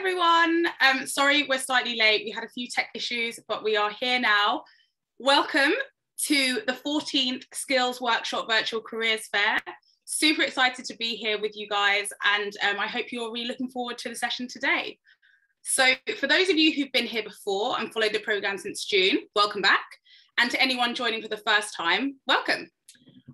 everyone. Um, sorry, we're slightly late. We had a few tech issues, but we are here now. Welcome to the 14th Skills Workshop Virtual Careers Fair. Super excited to be here with you guys, and um, I hope you're really looking forward to the session today. So, for those of you who've been here before and followed the program since June, welcome back. And to anyone joining for the first time, welcome.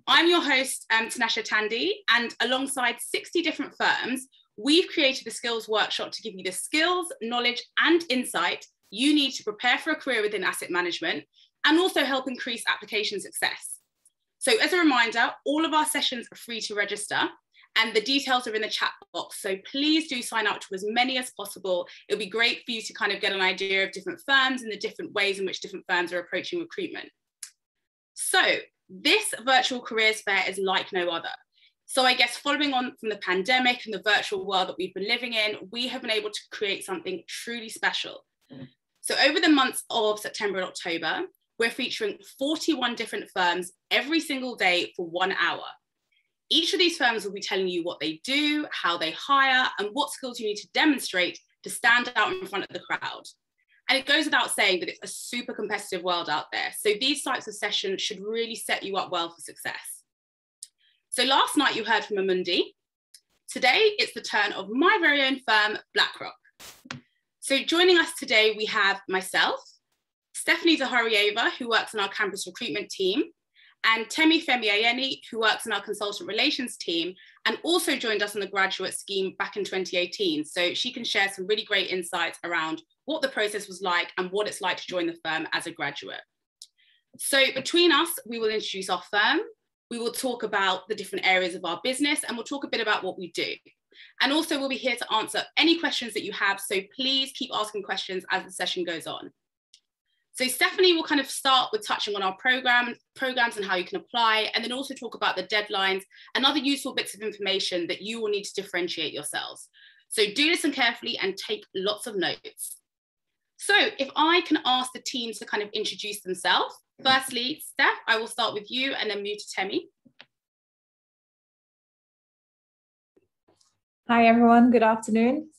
I'm your host, um, Tinashe Tandy, and alongside 60 different firms, we've created the Skills Workshop to give you the skills, knowledge, and insight you need to prepare for a career within asset management and also help increase application success. So, as a reminder, all of our sessions are free to register and the details are in the chat box. So, please do sign up to as many as possible. It'll be great for you to kind of get an idea of different firms and the different ways in which different firms are approaching recruitment. So, this virtual careers fair is like no other. So I guess following on from the pandemic and the virtual world that we've been living in, we have been able to create something truly special. Mm. So over the months of September and October, we're featuring 41 different firms every single day for one hour. Each of these firms will be telling you what they do, how they hire, and what skills you need to demonstrate to stand out in front of the crowd. And it goes without saying that it's a super competitive world out there. So these types of sessions should really set you up well for success. So last night you heard from Amundi. Today it's the turn of my very own firm, BlackRock. So joining us today, we have myself, Stephanie Zaharieva, who works on our campus recruitment team, and Temi Femi who works in our consultant relations team, and also joined us on the graduate scheme back in 2018. So she can share some really great insights around what the process was like and what it's like to join the firm as a graduate. So between us, we will introduce our firm, we will talk about the different areas of our business and we'll talk a bit about what we do. And also we'll be here to answer any questions that you have. So please keep asking questions as the session goes on. So Stephanie will kind of start with touching on our program, programs and how you can apply, and then also talk about the deadlines and other useful bits of information that you will need to differentiate yourselves. So do listen carefully and take lots of notes. So if I can ask the teams to kind of introduce themselves, Firstly, Steph, I will start with you and then move to Temi. Hi, everyone. Good afternoon.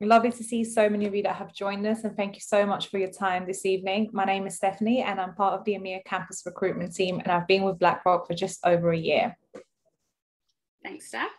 Lovely to see so many of you that have joined us, and thank you so much for your time this evening. My name is Stephanie, and I'm part of the EMEA campus recruitment team, and I've been with BlackRock for just over a year. Thanks, Steph.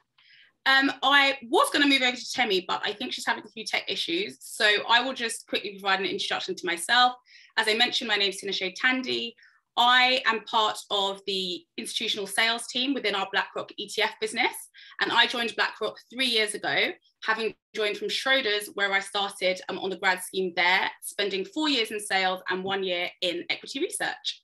Um, I was going to move over to Temi, but I think she's having a few tech issues. So I will just quickly provide an introduction to myself. As I mentioned, my name is Tinashe Tandy. I am part of the institutional sales team within our BlackRock ETF business. And I joined BlackRock three years ago, having joined from Schroders, where I started um, on the grad scheme there, spending four years in sales and one year in equity research.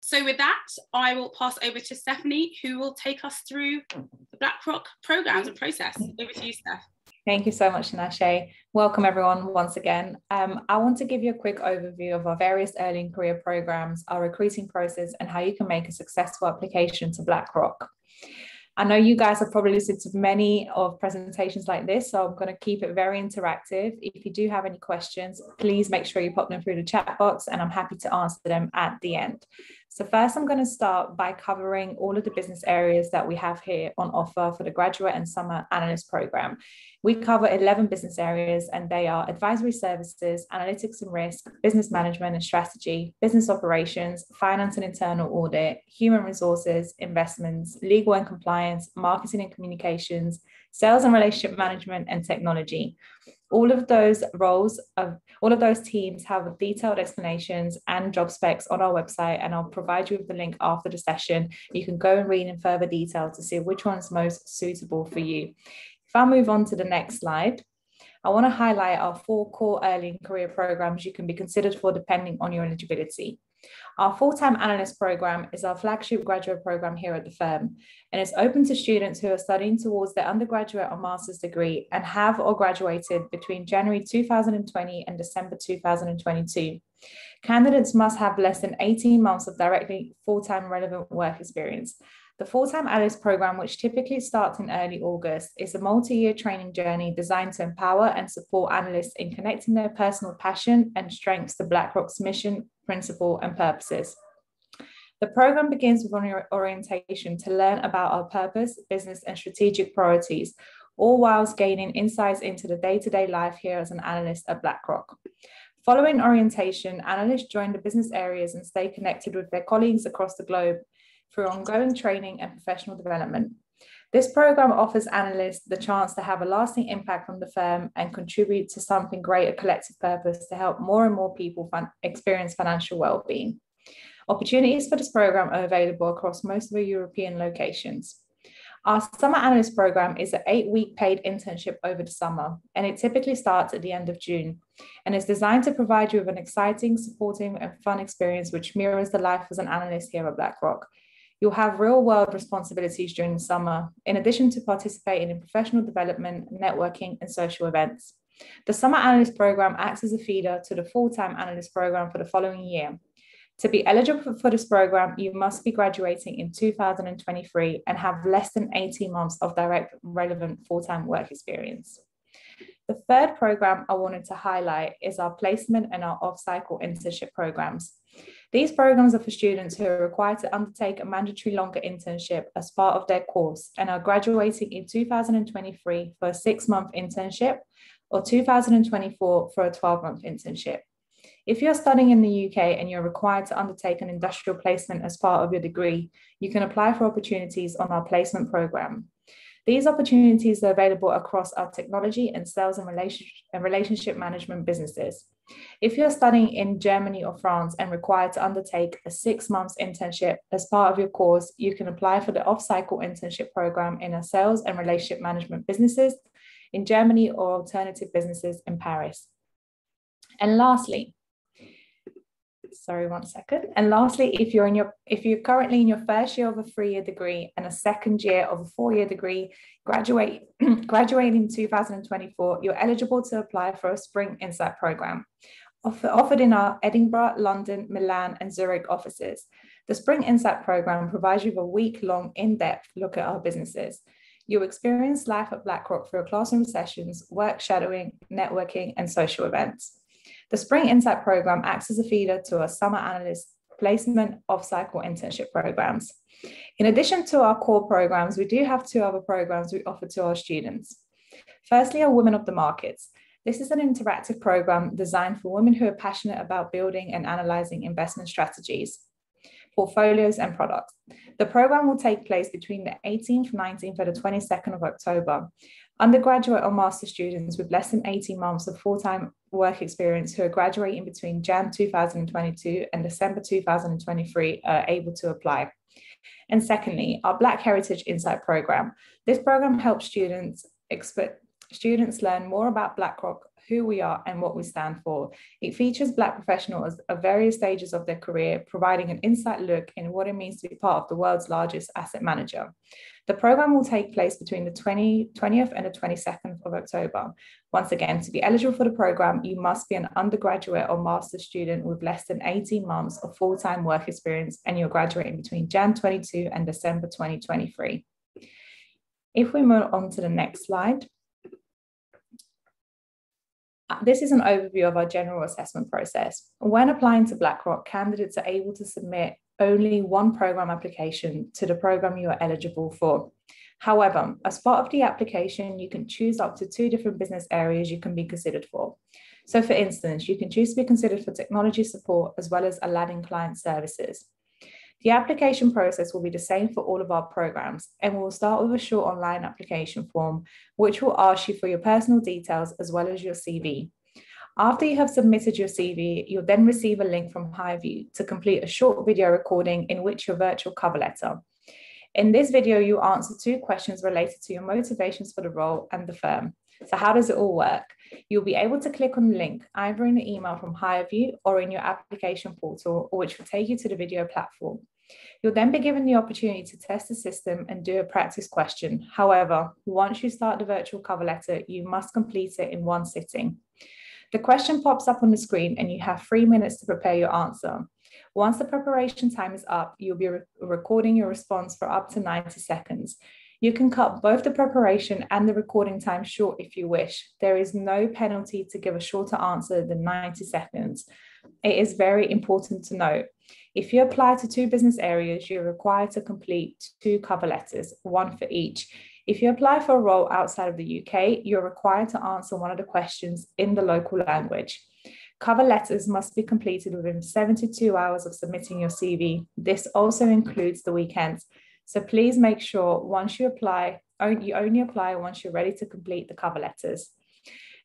So with that, I will pass over to Stephanie, who will take us through the BlackRock programs and process. Over to you, Steph. Thank you so much, Nashe. Welcome everyone once again. Um, I want to give you a quick overview of our various early in career programs, our recruiting process, and how you can make a successful application to BlackRock. I know you guys have probably listened to many of presentations like this, so I'm going to keep it very interactive. If you do have any questions, please make sure you pop them through the chat box and I'm happy to answer them at the end. So first, I'm going to start by covering all of the business areas that we have here on offer for the graduate and summer analyst program. We cover 11 business areas and they are advisory services, analytics and risk, business management and strategy, business operations, finance and internal audit, human resources, investments, legal and compliance, marketing and communications, sales and relationship management, and technology all of those roles of all of those teams have detailed explanations and job specs on our website and i'll provide you with the link after the session you can go and read in further detail to see which one's most suitable for you if i move on to the next slide I want to highlight our four core early career programs you can be considered for depending on your eligibility. Our full-time analyst program is our flagship graduate program here at the firm, and it's open to students who are studying towards their undergraduate or master's degree and have or graduated between January 2020 and December 2022. Candidates must have less than 18 months of directly full-time relevant work experience. The full-time analyst program, which typically starts in early August, is a multi-year training journey designed to empower and support analysts in connecting their personal passion and strengths to BlackRock's mission, principle, and purposes. The program begins with orientation to learn about our purpose, business, and strategic priorities, all whilst gaining insights into the day-to-day life here as an analyst at BlackRock. Following orientation, analysts join the business areas and stay connected with their colleagues across the globe through ongoing training and professional development. This program offers analysts the chance to have a lasting impact on the firm and contribute to something greater collective purpose to help more and more people experience financial well-being. Opportunities for this program are available across most of the European locations. Our summer analyst program is an eight week paid internship over the summer, and it typically starts at the end of June and is designed to provide you with an exciting, supporting, and fun experience which mirrors the life as an analyst here at BlackRock You'll have real world responsibilities during the summer, in addition to participating in professional development, networking, and social events. The Summer Analyst Program acts as a feeder to the full time analyst program for the following year. To be eligible for this program, you must be graduating in 2023 and have less than 18 months of direct relevant full time work experience. The third program I wanted to highlight is our placement and our off cycle internship programs. These programs are for students who are required to undertake a mandatory longer internship as part of their course and are graduating in 2023 for a six month internship or 2024 for a 12 month internship. If you're studying in the UK and you're required to undertake an industrial placement as part of your degree, you can apply for opportunities on our placement program. These opportunities are available across our technology and sales and relationship and relationship management businesses. If you're studying in Germany or France and required to undertake a six months internship as part of your course, you can apply for the off cycle internship program in our sales and relationship management businesses in Germany or alternative businesses in Paris. And lastly, sorry one second and lastly if you're in your if you're currently in your first year of a three-year degree and a second year of a four-year degree graduate graduating in 2024 you're eligible to apply for a spring insight program offered in our edinburgh london milan and zurich offices the spring insight program provides you with a week-long in-depth look at our businesses You'll experience life at BlackRock through classroom sessions, work shadowing, networking, and social events. The Spring Insight program acts as a feeder to our summer analyst placement off-cycle internship programs. In addition to our core programs, we do have two other programs we offer to our students. Firstly, our Women of the Markets. This is an interactive program designed for women who are passionate about building and analyzing investment strategies, portfolios, and products. The program will take place between the 18th, 19th, and the 22nd of October. Undergraduate or master students with less than 18 months of full-time work experience who are graduating between Jan 2022 and December 2023 are able to apply. And secondly, our Black Heritage Insight program. This program helps students students learn more about BlackRock who we are and what we stand for. It features Black professionals at various stages of their career, providing an insight look in what it means to be part of the world's largest asset manager. The program will take place between the 20, 20th and the 22nd of October. Once again, to be eligible for the program, you must be an undergraduate or master student with less than 18 months of full-time work experience and you're graduating between Jan 22 and December 2023. If we move on to the next slide, Uh, this is an overview of our general assessment process. When applying to BlackRock, candidates are able to submit only one program application to the program you are eligible for. However, as part of the application, you can choose up to two different business areas you can be considered for. So for instance, you can choose to be considered for technology support as well as Aladdin client services. The application process will be the same for all of our programs, and we'll start with a short online application form, which will ask you for your personal details as well as your CV. After you have submitted your CV, you'll then receive a link from HireVue to complete a short video recording in which your virtual cover letter. In this video, you answer two questions related to your motivations for the role and the firm. So how does it all work? You'll be able to click on the link either in the email from HireVue or in your application portal, which will take you to the video platform. You'll then be given the opportunity to test the system and do a practice question. However, once you start the virtual cover letter, you must complete it in one sitting. The question pops up on the screen and you have three minutes to prepare your answer. Once the preparation time is up, you'll be re recording your response for up to 90 seconds. You can cut both the preparation and the recording time short if you wish. There is no penalty to give a shorter answer than 90 seconds. It is very important to note if you apply to two business areas, you're required to complete two cover letters, one for each. If you apply for a role outside of the UK, you're required to answer one of the questions in the local language. Cover letters must be completed within 72 hours of submitting your CV. This also includes the weekends. So please make sure once you apply, you only apply once you're ready to complete the cover letters.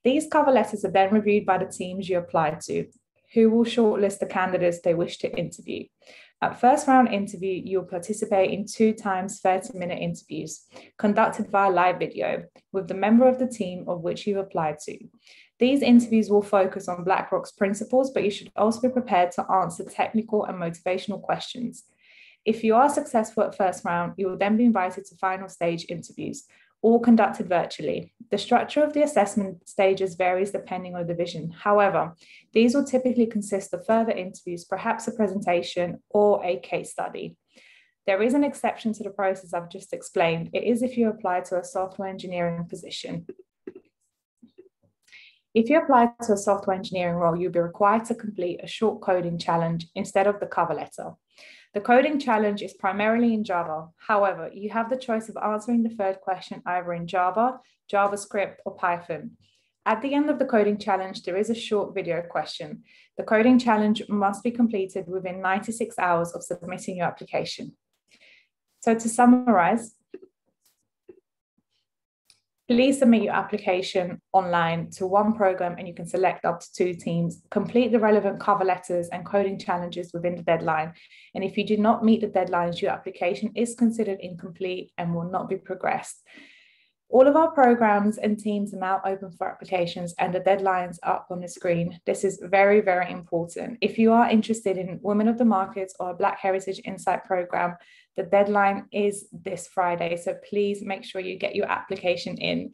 These cover letters are then reviewed by the teams you apply to, who will shortlist the candidates they wish to interview. At first round interview, you'll participate in two times 30 minute interviews conducted via live video with the member of the team of which you applied to. These interviews will focus on BlackRock's principles, but you should also be prepared to answer technical and motivational questions. If you are successful at first round, you will then be invited to final stage interviews, all conducted virtually. The structure of the assessment stages varies depending on the division. However, these will typically consist of further interviews, perhaps a presentation or a case study. There is an exception to the process I've just explained. It is if you apply to a software engineering position. If you apply to a software engineering role, you'll be required to complete a short coding challenge instead of the cover letter. The coding challenge is primarily in Java. However, you have the choice of answering the third question either in Java, JavaScript, or Python. At the end of the coding challenge, there is a short video question. The coding challenge must be completed within 96 hours of submitting your application. So to summarize, Please submit your application online to one program and you can select up to two teams. Complete the relevant cover letters and coding challenges within the deadline. And if you do not meet the deadlines, your application is considered incomplete and will not be progressed. All of our programs and teams are now open for applications and the deadlines are up on the screen. This is very, very important. If you are interested in Women of the Market or Black Heritage Insight program, the deadline is this Friday. So please make sure you get your application in.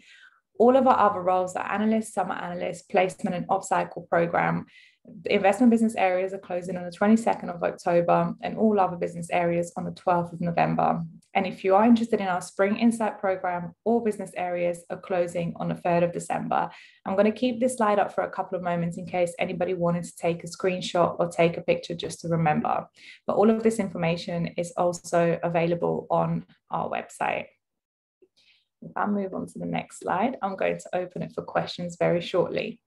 All of our other roles are analysts, summer analysts, placement and off cycle program. The investment business areas are closing on the 22nd of October and all other business areas on the 12th of November. And if you are interested in our Spring Insight program, all business areas are closing on the 3rd of December. I'm going to keep this slide up for a couple of moments in case anybody wanted to take a screenshot or take a picture just to remember. But all of this information is also available on our website. If I move on to the next slide, I'm going to open it for questions very shortly.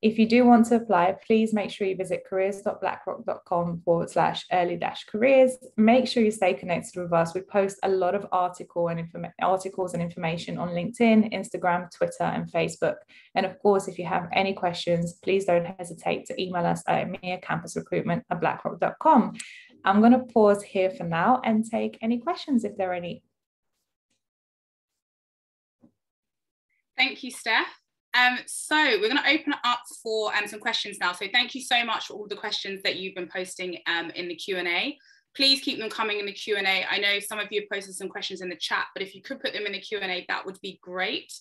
If you do want to apply, please make sure you visit careers.blackrock.com forward slash early dash careers. Make sure you stay connected with us. We post a lot of article and articles and information on LinkedIn, Instagram, Twitter, and Facebook. And of course, if you have any questions, please don't hesitate to email us at campusrecruitment at blackrock.com. I'm going to pause here for now and take any questions if there are any. Thank you, Steph. Um, so we're going to open it up for um, some questions now. So thank you so much for all the questions that you've been posting um, in the Q&A. Please keep them coming in the Q&A. I know some of you have posted some questions in the chat, but if you could put them in the Q&A, that would be great.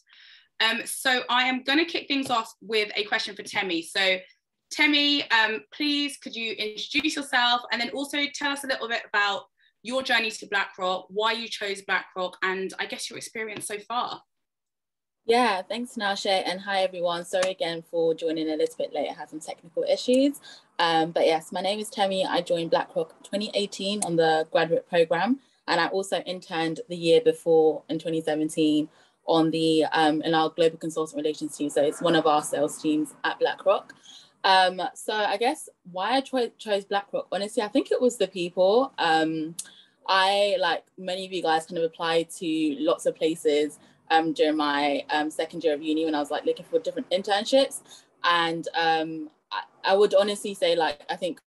Um, so I am going to kick things off with a question for Temi. So Temi, um, please could you introduce yourself and then also tell us a little bit about your journey to BlackRock, why you chose BlackRock, and I guess your experience so far. Yeah, thanks, Nasha, and hi everyone. Sorry again for joining a little bit late. I had some technical issues. Um, but yes, my name is Temi. I joined BlackRock 2018 on the graduate program, and I also interned the year before in 2017 on the um, in our global consultant relations team. So it's one of our sales teams at BlackRock. Um, so I guess why I cho- chose BlackRock, honestly, I think it was the people. Um, I like many of you guys kind of applied to lots of places um, during my um, second year of uni when I was like looking for different internships. And um, I, I would honestly say, like, I think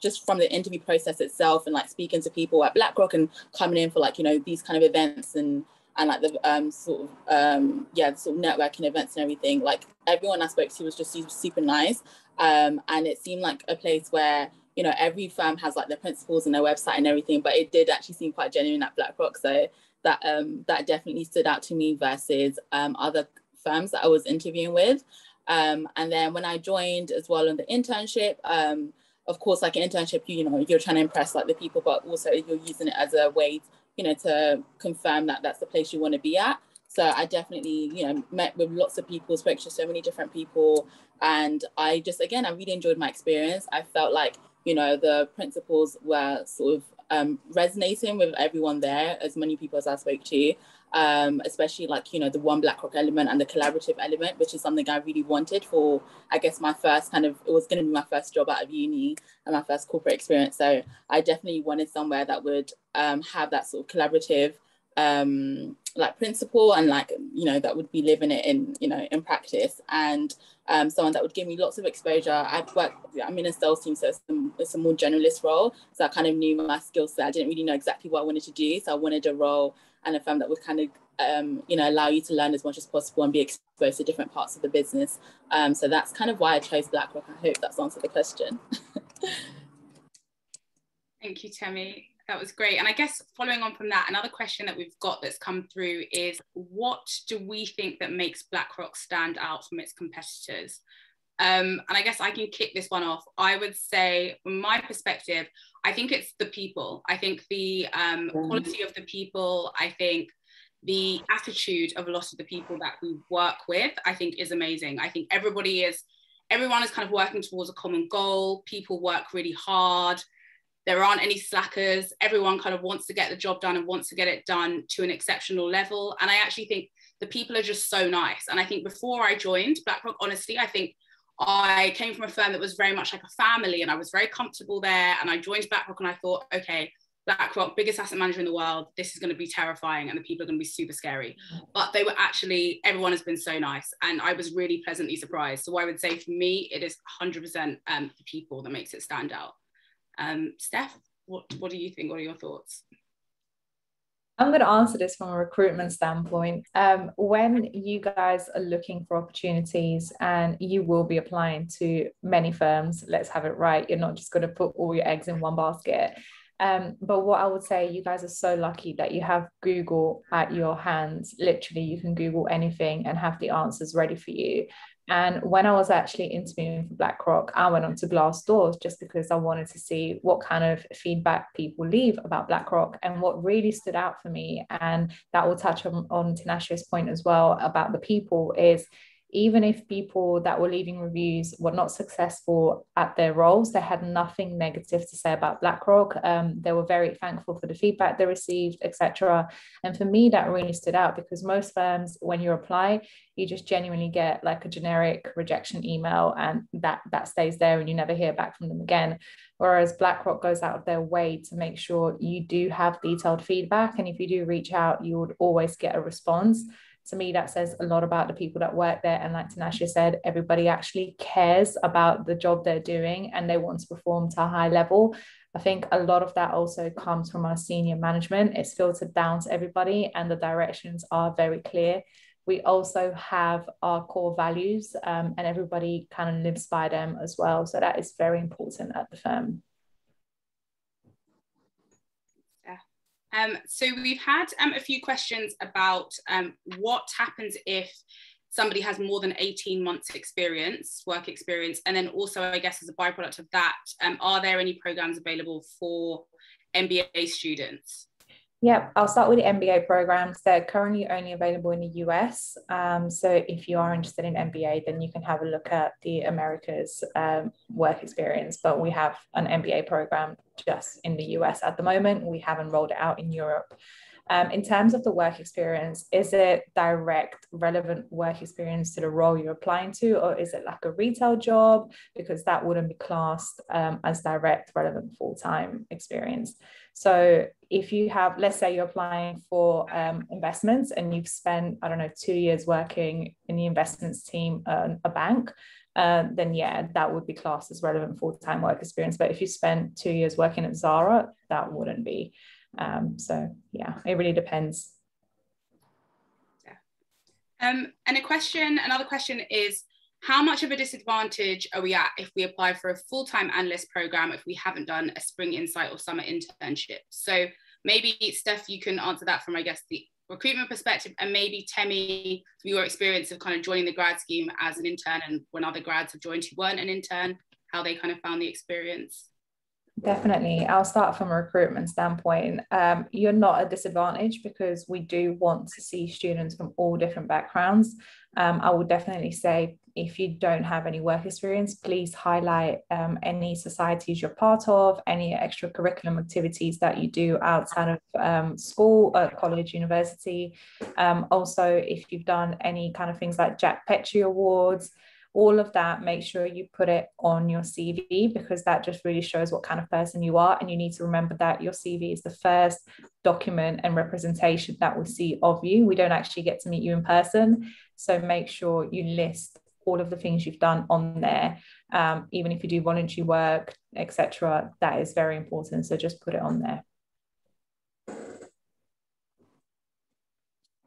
just from the interview process itself and like speaking to people at BlackRock and coming in for like, you know, these kind of events and and like the um, sort of um, yeah sort of networking events and everything like everyone i spoke to was just super, super nice um, and it seemed like a place where you know every firm has like their principles and their website and everything but it did actually seem quite genuine at blackrock so that um, that definitely stood out to me versus um, other firms that I was interviewing with. Um, and then when I joined as well in the internship, um, of course, like an internship, you, you know, you're trying to impress like the people, but also you're using it as a way, you know, to confirm that that's the place you want to be at. So I definitely, you know, met with lots of people, spoke to so many different people, and I just, again, I really enjoyed my experience. I felt like, you know, the principles were sort of um, resonating with everyone there, as many people as I spoke to. um, especially like you know the one BlackRock element and the collaborative element, which is something I really wanted for I guess my first kind of it was going to be my first job out of uni and my first corporate experience. So I definitely wanted somewhere that would um, have that sort of collaborative um, like principle and like you know that would be living it in you know in practice and um, someone that would give me lots of exposure. I've worked, I'm in a sales team, so it's a, it's a more generalist role. So I kind of knew my skill set. I didn't really know exactly what I wanted to do. So I wanted a role and a firm that would kind of, um, you know, allow you to learn as much as possible and be exposed to different parts of the business. Um, so that's kind of why I chose BlackRock. I hope that's answered the question. Thank you, Temi that was great. And I guess following on from that, another question that we've got that's come through is what do we think that makes BlackRock stand out from its competitors? Um, and I guess I can kick this one off. I would say, from my perspective, I think it's the people. I think the um, mm-hmm. quality of the people, I think the attitude of a lot of the people that we work with, I think is amazing. I think everybody is, everyone is kind of working towards a common goal. People work really hard there aren't any slackers everyone kind of wants to get the job done and wants to get it done to an exceptional level and i actually think the people are just so nice and i think before i joined blackrock honestly i think i came from a firm that was very much like a family and i was very comfortable there and i joined blackrock and i thought okay BlackRock, biggest asset manager in the world. This is going to be terrifying, and the people are going to be super scary. But they were actually, everyone has been so nice, and I was really pleasantly surprised. So I would say for me, it is 100% um, the people that makes it stand out. Um, Steph, what, what do you think? What are your thoughts? I'm going to answer this from a recruitment standpoint. Um, when you guys are looking for opportunities and you will be applying to many firms, let's have it right. You're not just going to put all your eggs in one basket. Um, but what I would say, you guys are so lucky that you have Google at your hands. Literally, you can Google anything and have the answers ready for you. And when I was actually interviewing for BlackRock, I went onto Glassdoor just because I wanted to see what kind of feedback people leave about BlackRock. And what really stood out for me, and that will touch on, on Tinashe's point as well about the people, is even if people that were leaving reviews were not successful at their roles, they had nothing negative to say about BlackRock. Um, they were very thankful for the feedback they received, etc. And for me, that really stood out because most firms, when you apply, you just genuinely get like a generic rejection email, and that that stays there, and you never hear back from them again. Whereas BlackRock goes out of their way to make sure you do have detailed feedback, and if you do reach out, you would always get a response to me that says a lot about the people that work there. And like Tinashe said everybody actually cares about the job they're doing and they want to perform to a high level. I think a lot of that also comes from our senior management. It's filtered down to everybody and the directions are very clear. We also have our core values um, and everybody kind of lives by them as well. So that is very important at the firm Um, so we've had um, a few questions about um, what happens if somebody has more than 18 months experience, work experience, and then also, I guess, as a byproduct of that, um, are there any programs available for MBA students? Yep, I'll start with the MBA programs. They're currently only available in the US. Um, so if you are interested in MBA, then you can have a look at the Americas um, work experience. But we have an MBA program just in the US at the moment. We haven't rolled it out in Europe. Um, in terms of the work experience, is it direct, relevant work experience to the role you're applying to, or is it like a retail job? Because that wouldn't be classed um, as direct, relevant, full time experience. So if you have, let's say you're applying for um, investments and you've spent, I don't know, two years working in the investments team at a bank, uh, then yeah, that would be classed as relevant full-time work experience. But if you spent two years working at Zara, that wouldn't be. Um, so yeah, it really depends. Yeah. Um, and a question, another question is, how much of a disadvantage are we at if we apply for a full-time analyst program if we haven't done a spring insight or summer internship? So maybe Steph, you can answer that from, I guess, the recruitment perspective, and maybe Temi, your experience of kind of joining the grad scheme as an intern and when other grads have joined who weren't an intern, how they kind of found the experience. Definitely. I'll start from a recruitment standpoint. Um, you're not at disadvantage because we do want to see students from all different backgrounds. Um, I would definitely say if you don't have any work experience, please highlight um, any societies you're part of, any extracurriculum activities that you do outside of um, school, uh, college, university. Um, also, if you've done any kind of things like Jack Petchey Awards, all of that, make sure you put it on your CV because that just really shows what kind of person you are. And you need to remember that your CV is the first document and representation that we see of you. We don't actually get to meet you in person. So make sure you list all of the things you've done on there. Um, even if you do voluntary work, etc., that is very important. So just put it on there.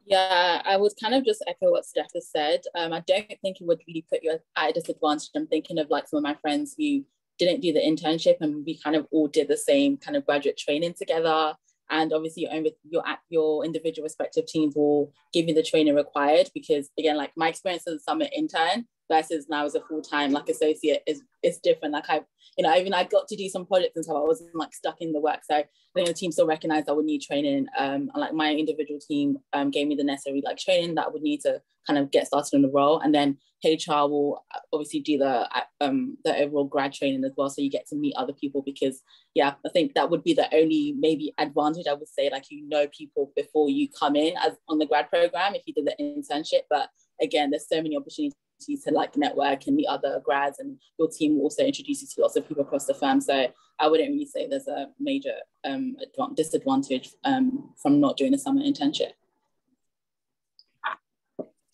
Yeah, I would kind of just echo what Steph has said. Um, I don't think it would really put you at a disadvantage. I'm thinking of like some of my friends who didn't do the internship and we kind of all did the same kind of graduate training together. And obviously your own your your individual respective teams will give you the training required because again, like my experience as a summer intern versus now as a full-time like associate is is different. Like I, you know, even I got to do some projects and stuff. I wasn't like stuck in the work. So I think the team still recognized I would need training. Um, and like my individual team um, gave me the necessary like training that I would need to kind of get started in the role. And then HR will uh, obviously do the uh, um the overall grad training as well. So you get to meet other people because yeah, I think that would be the only maybe advantage I would say. Like you know people before you come in as on the grad program if you did the internship. But again, there's so many opportunities to like network and meet other grads and your team will also introduce you to lots of people across the firm so i wouldn't really say there's a major um, disadvantage um, from not doing a summer internship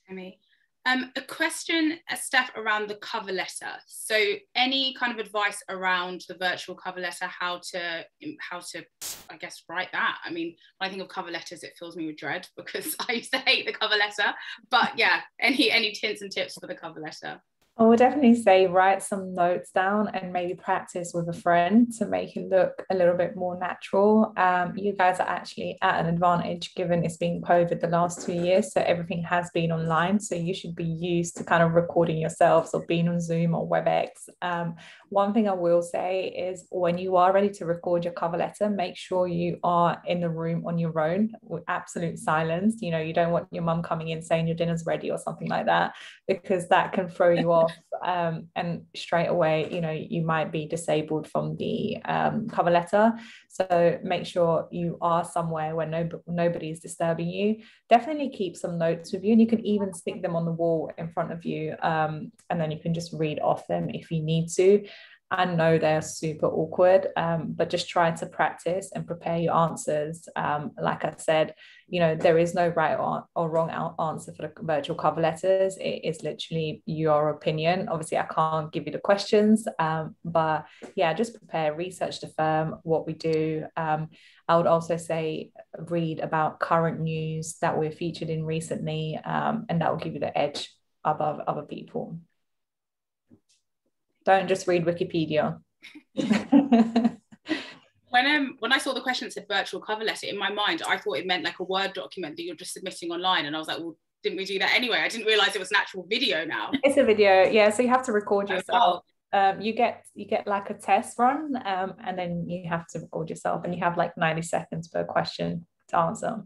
Amy. Um, a question, Steph, around the cover letter. So, any kind of advice around the virtual cover letter, how to, how to, I guess, write that? I mean, when I think of cover letters, it fills me with dread because I used to hate the cover letter. But yeah, any any hints and tips for the cover letter? I would definitely say write some notes down and maybe practice with a friend to make it look a little bit more natural. Um, you guys are actually at an advantage given it's been COVID the last two years, so everything has been online. So you should be used to kind of recording yourselves or being on Zoom or WebEx. Um, one thing I will say is when you are ready to record your cover letter, make sure you are in the room on your own with absolute silence. You know, you don't want your mum coming in saying your dinner's ready or something like that because that can throw you off off um, and straight away you know you might be disabled from the um, cover letter. So make sure you are somewhere where no, nobody is disturbing you. Definitely keep some notes with you and you can even stick them on the wall in front of you um, and then you can just read off them if you need to I know they're super awkward, um, but just try to practice and prepare your answers. Um, like I said, you know, there is no right or, or wrong answer for the virtual cover letters. It is literally your opinion. Obviously, I can't give you the questions, um, but yeah, just prepare, research the firm, what we do. Um, I would also say read about current news that we're featured in recently, um, and that will give you the edge above other people. Don't just read Wikipedia. when um when I saw the question that said virtual cover letter in my mind, I thought it meant like a Word document that you're just submitting online, and I was like, well, didn't we do that anyway? I didn't realize it was an actual video now. It's a video, yeah. So you have to record yourself. Um, you get you get like a test run, um, and then you have to record yourself, and you have like ninety seconds per question to answer.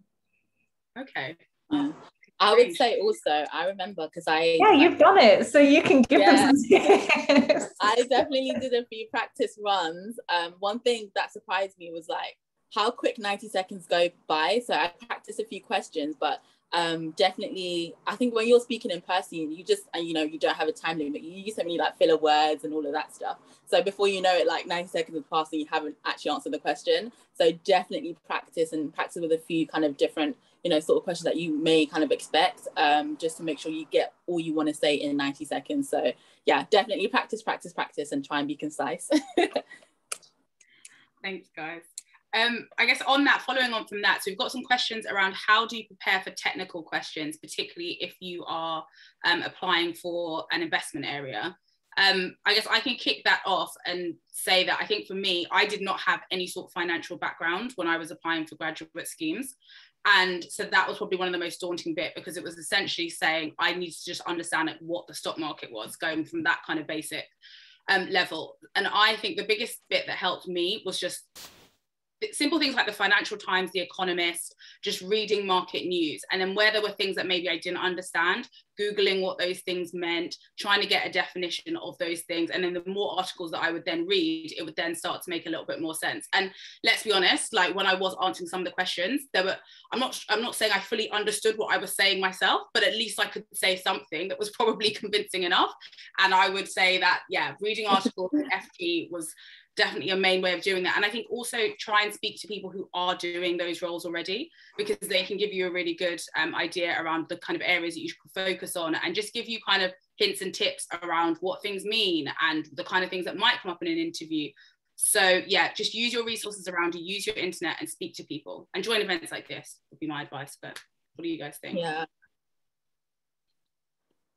Okay. Yeah. I would say also, I remember because I yeah, you've done it, so you can give yeah. them some tips. I definitely did a few practice runs. Um, one thing that surprised me was like how quick 90 seconds go by. So I practiced a few questions, but um, definitely, I think when you're speaking in person, you just and you know you don't have a time limit. You use so many like filler words and all of that stuff. So before you know it, like 90 seconds has passed and you haven't actually answered the question. So definitely practice and practice with a few kind of different you know, sort of questions that you may kind of expect, um, just to make sure you get all you want to say in 90 seconds. So yeah, definitely practice, practice, practice, and try and be concise. Thanks, guys. Um, I guess on that, following on from that, so we've got some questions around how do you prepare for technical questions, particularly if you are um, applying for an investment area. Um, I guess I can kick that off and say that I think for me, I did not have any sort of financial background when I was applying for graduate schemes. And so that was probably one of the most daunting bit because it was essentially saying I need to just understand like, what the stock market was, going from that kind of basic um, level. And I think the biggest bit that helped me was just simple things like the Financial Times, The Economist, just reading market news. And then where there were things that maybe I didn't understand, Googling what those things meant, trying to get a definition of those things. And then the more articles that I would then read, it would then start to make a little bit more sense. And let's be honest, like when I was answering some of the questions, there were, I'm not, I'm not saying I fully understood what I was saying myself, but at least I could say something that was probably convincing enough. And I would say that, yeah, reading articles FT was definitely a main way of doing that. And I think also try and speak to people who are doing those roles already because they can give you a really good um, idea around the kind of areas that you should focus on and just give you kind of hints and tips around what things mean and the kind of things that might come up in an interview. So yeah, just use your resources around you, use your internet and speak to people and join events like this would be my advice. But what do you guys think? Yeah.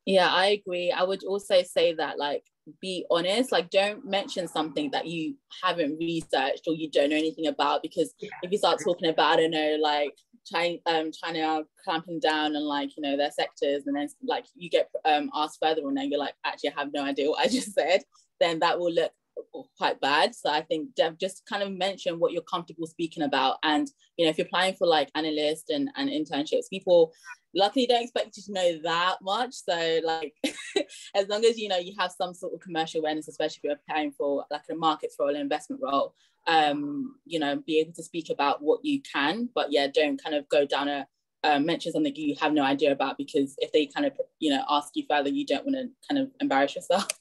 Yeah, I agree. I would also say that like be honest like don't mention something that you haven't researched or you don't know anything about because yeah. if you start talking about i don't know like China, um, China clamping down on like you know their sectors and then like you get um, asked further and then you're like actually I have no idea what I just said then that will look quite bad so I think just kind of mention what you're comfortable speaking about and you know if you're applying for like analyst and, and internships people luckily don't expect you to know that much so like as long as you know you have some sort of commercial awareness especially if you're applying for like a markets role an investment role um you know be able to speak about what you can. But yeah don't kind of go down a mention something you have no idea about because if they kind of you know ask you further you don't want to kind of embarrass yourself.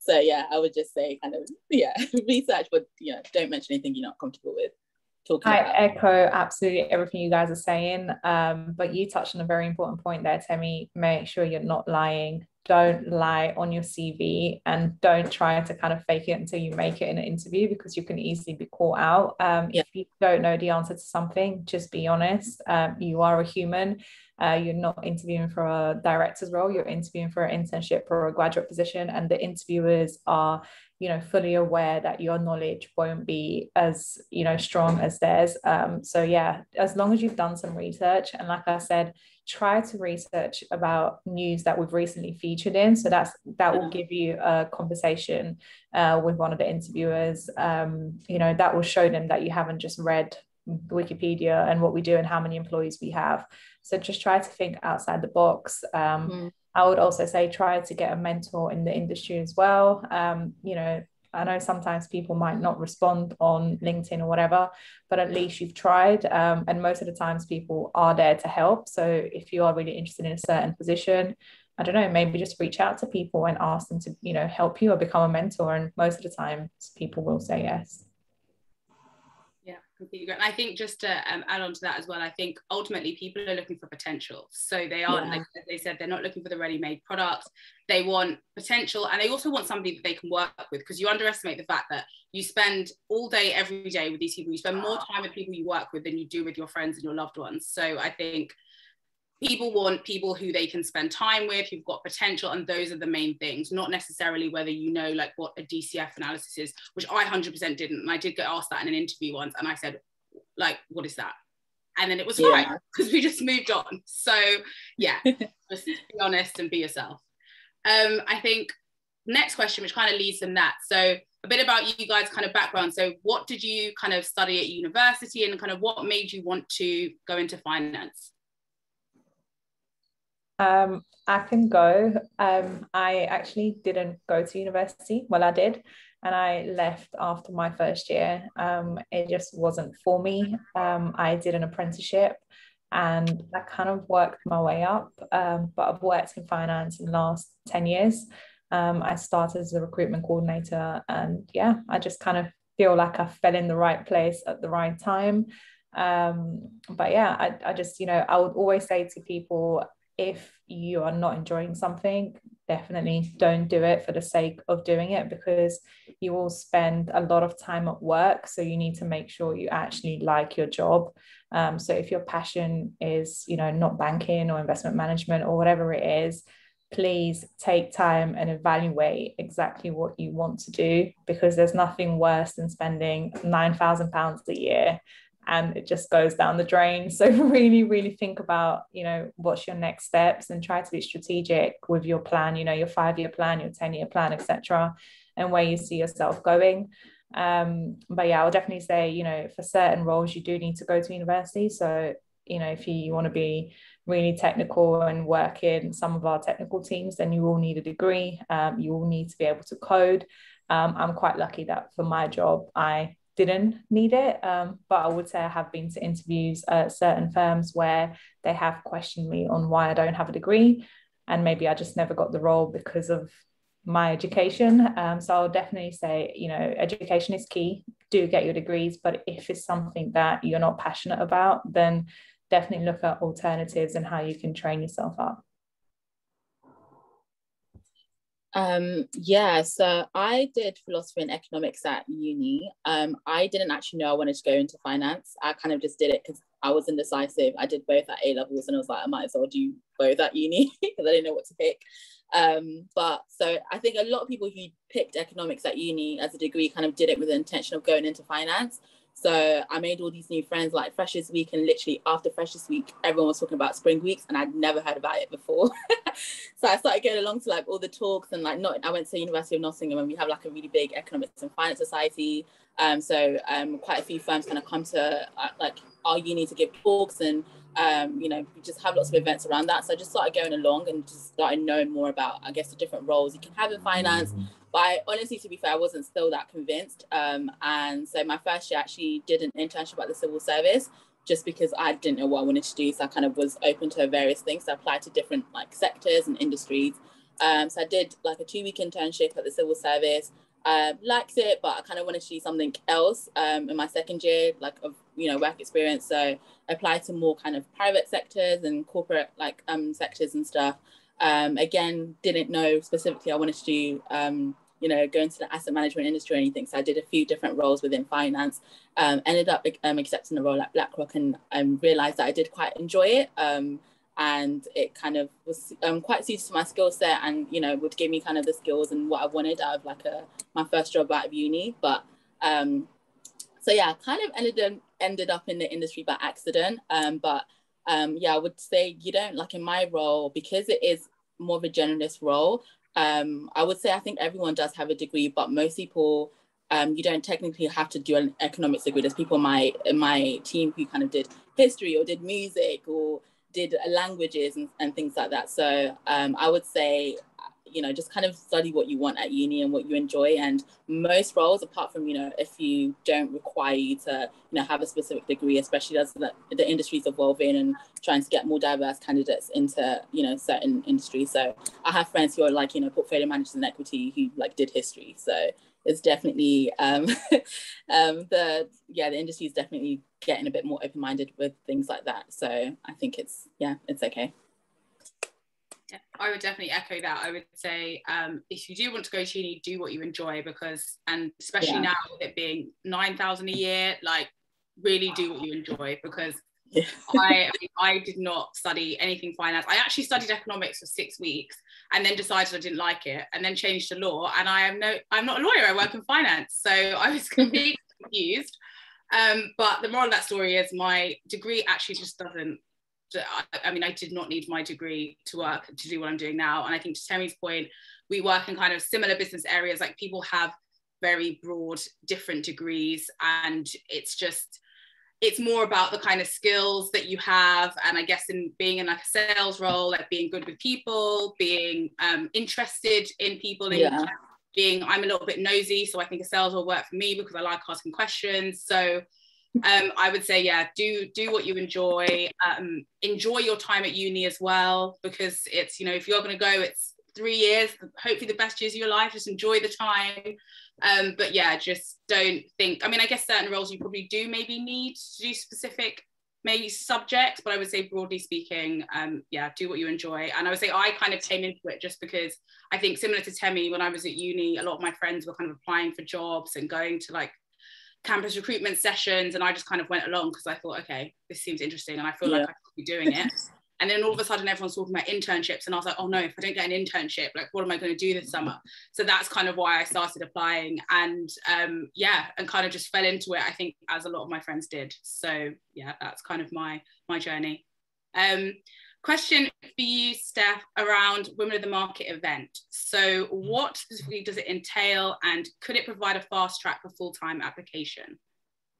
So yeah i would just say kind of yeah research but you know don't mention anything you're not comfortable with talking I about. echo absolutely everything you guys are saying. Um, but you touched on a very important point there, Temi. Make sure you're not lying. Don't lie on your CV and don't try to kind of fake it until you make it in an interview because you can easily be caught out. Um, yeah. If you don't know the answer to something, just be honest. Um, you are a human. Uh, you're not interviewing for a director's role, you're interviewing for an internship or a graduate position, and the interviewers are you know fully aware that your knowledge won't be as you know strong as theirs. Um, so yeah as long as you've done some research and like i said try to research about news that we've recently featured in. So that's that will give you a conversation uh, with one of the interviewers. Um, you know that will show them that you haven't just read wikipedia and what we do and how many employees we have. So just try to think outside the box. Um, mm I would also say try to get a mentor in the industry as well. Um, you know, I know sometimes people might not respond on LinkedIn or whatever, but at least you've tried. Um, and most of the times people are there to help. So if you are really interested in a certain position, I don't know, maybe just reach out to people and ask them to, you know, help you or become a mentor. And most of the time people will say yes completely agree. And I think just to um, add on to that as well, I think ultimately people are looking for potential. So they aren't, yeah. like they said, they're not looking for the ready-made products. They want potential, and they also want somebody that they can work with. Because you underestimate the fact that you spend all day, every day with these people. You spend more time with people you work with than you do with your friends and your loved ones. So I think people want people who they can spend time with who've got potential and those are the main things not necessarily whether you know like what a dcf analysis is which i 100% didn't and i did get asked that in an interview once and i said like what is that? And then it was yeah. fine because we just moved on. So yeah just be honest and be yourself. Um i think next question which kind of leads from that. So a bit about you guys kind of background. So what did you kind of study at university and kind of what made you want to go into finance um, I can go. Um, I actually didn't go to university. Well, I did, and I left after my first year. Um, it just wasn't for me. Um, I did an apprenticeship and I kind of worked my way up. Um, but I've worked in finance in the last 10 years. Um, I started as a recruitment coordinator, and yeah, I just kind of feel like I fell in the right place at the right time. Um, but yeah, I, I just, you know, I would always say to people, if you are not enjoying something, definitely don't do it for the sake of doing it because you will spend a lot of time at work. So you need to make sure you actually like your job. Um, so if your passion is, you know, not banking or investment management or whatever it is, please take time and evaluate exactly what you want to do because there's nothing worse than spending £9,000 a year and it just goes down the drain. So really, really think about, you know, what's your next steps and try to be strategic with your plan, you know, your five-year plan, your 10-year plan, etc., and where you see yourself going. Um, but yeah, I'll definitely say, you know, for certain roles, you do need to go to university. So, you know, if you, you want to be really technical and work in some of our technical teams, then you will need a degree. Um, you will need to be able to code. Um, I'm quite lucky that for my job, I didn't need it. Um, but I would say I have been to interviews at certain firms where they have questioned me on why I don't have a degree. And maybe I just never got the role because of my education. Um, so I'll definitely say, you know, education is key. Do get your degrees. But if it's something that you're not passionate about, then definitely look at alternatives and how you can train yourself up. Um, yeah, so I did philosophy and economics at uni. Um, I didn't actually know I wanted to go into finance. I kind of just did it because I was indecisive. I did both at A levels and I was like, I might as well do both at uni because I didn't know what to pick. Um, but so I think a lot of people who picked economics at uni as a degree kind of did it with the intention of going into finance. So I made all these new friends like Freshers Week, and literally after Freshers Week, everyone was talking about Spring Weeks, and I'd never heard about it before. so I started going along to like all the talks, and like not I went to the University of Nottingham, and we have like a really big economics and finance society. Um, so um, quite a few firms kind of come to uh, like our uni to give talks, and um, you know we just have lots of events around that. So I just started going along and just started knowing more about I guess the different roles you can have in finance. Mm-hmm but I honestly, to be fair, I wasn't still that convinced. Um, and so my first year actually did an internship at the civil service just because I didn't know what I wanted to do. So I kind of was open to various things. So I applied to different like sectors and industries. Um, so I did like a two week internship at the civil service. Uh, liked it, but I kind of wanted to do something else um, in my second year, like of you know work experience. So I applied to more kind of private sectors and corporate like um, sectors and stuff. Um, again, didn't know specifically I wanted to do um, you know, go into the asset management industry or anything. So I did a few different roles within finance. Um, ended up um, accepting the role at BlackRock and um, realized that I did quite enjoy it. Um, and it kind of was um, quite suited to my skill set and, you know, would give me kind of the skills and what I wanted out of like a, my first job out of uni. But um, so yeah, kind of ended, ended up in the industry by accident. Um, but um, yeah, I would say you don't like in my role because it is more of a generalist role um, I would say I think everyone does have a degree, but most people, um, you don't technically have to do an economics degree. There's people in my in my team who kind of did history or did music or did languages and, and things like that. So um, I would say you know just kind of study what you want at uni and what you enjoy. And most roles apart from you know if you don't require you to you know have a specific degree especially as the, the industry is evolving and trying to get more diverse candidates into you know certain industries. So i have friends who are like you know portfolio managers in equity who like did history. So it's definitely um, um, the yeah the industry is definitely getting a bit more open-minded with things like that. So i think it's yeah it's okay I would definitely echo that. I would say um, if you do want to go to uni, do what you enjoy because, and especially yeah. now with it being nine thousand a year, like really do what you enjoy because yeah. I I did not study anything finance. I actually studied economics for six weeks and then decided I didn't like it and then changed to law. And I am no, I'm not a lawyer. I work in finance, so I was completely confused. Um, but the moral of that story is my degree actually just doesn't I mean, I did not need my degree to work to do what I'm doing now. And I think to Temi's point, we work in kind of similar business areas. Like people have very broad, different degrees, and it's just it's more about the kind of skills that you have and i guess in being in like a sales role like being good with people being um, interested in people yeah. being i'm a little bit nosy so i think a sales will work for me because i like asking questions so um, I would say, yeah, do do what you enjoy. Um, enjoy your time at uni as well, because it's you know if you're going to go, it's three years, hopefully the best years of your life. Just enjoy the time. Um, but yeah, just don't think. I mean, I guess certain roles you probably do maybe need to do specific maybe subjects, but I would say broadly speaking, um, yeah, do what you enjoy. And I would say I kind of came into it just because I think similar to Temi, when I was at uni, a lot of my friends were kind of applying for jobs and going to like campus recruitment sessions and I just kind of went along because I thought, okay, this seems interesting and I feel yeah. like I could be doing it. And then all of a sudden, everyone's talking about internships. And I was like, oh no, if I don't get an internship, like, what am I going to do this summer? So that's kind of why I started applying. And um, yeah, and kind of just fell into it, I think, as a lot of my friends did. So yeah, that's kind of my, my journey. Um, question for you, Steph, around Women of the Market event. So what specifically does it entail and could it provide a fast track for full-time application?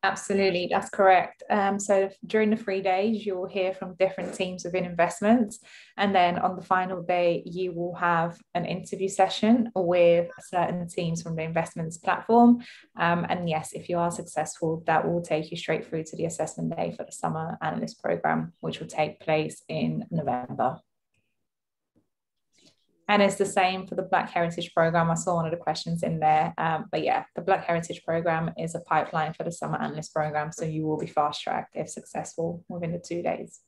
Absolutely, that's correct. Um, so during the three days, you'll hear from different teams within investments. And then on the final day, you will have an interview session with certain teams from the investments platform. Um, and yes, if you are successful, that will take you straight through to the assessment day for the summer analyst program, which will take place in November. And it's the same for the Black Heritage Program. I saw one of the questions in there. Um, but yeah, the Black Heritage Program is a pipeline for the Summer Analyst Program. So you will be fast tracked if successful within the two days.